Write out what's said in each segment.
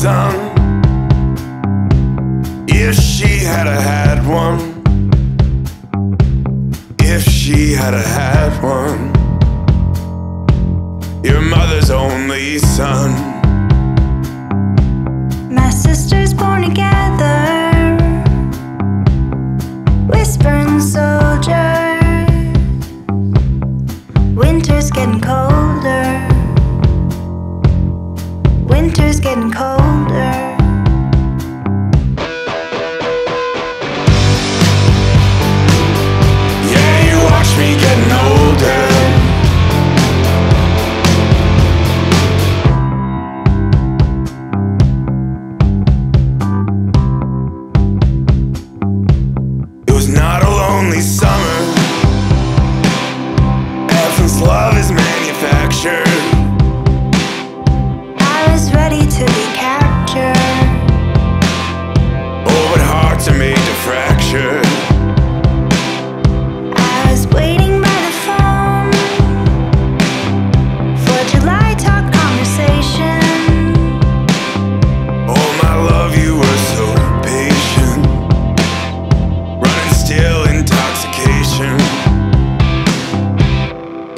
sun. If she had a had one, if she had a had one, your mother's only son. winter's getting colder.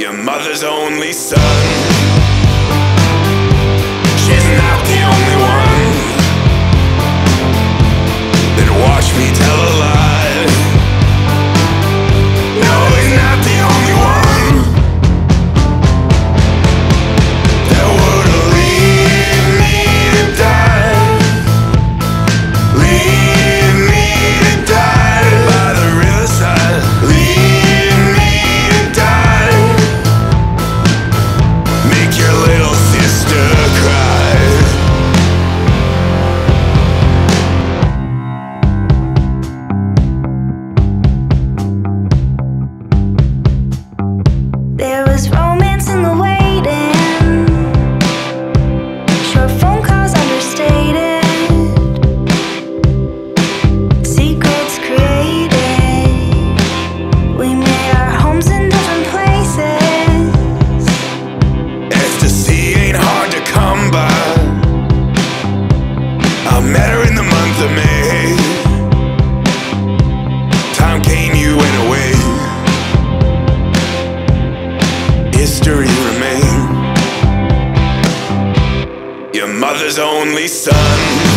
your mother's only son. She's not the only one that watched me tell a lie. I met her in the month of May. Time came, you went away. History remains your mother's only son.